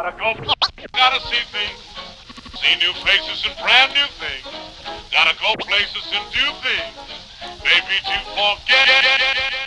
Gotta go. Gotta see things. See new faces and brand new things. Gotta go places and do things. Maybe to forget.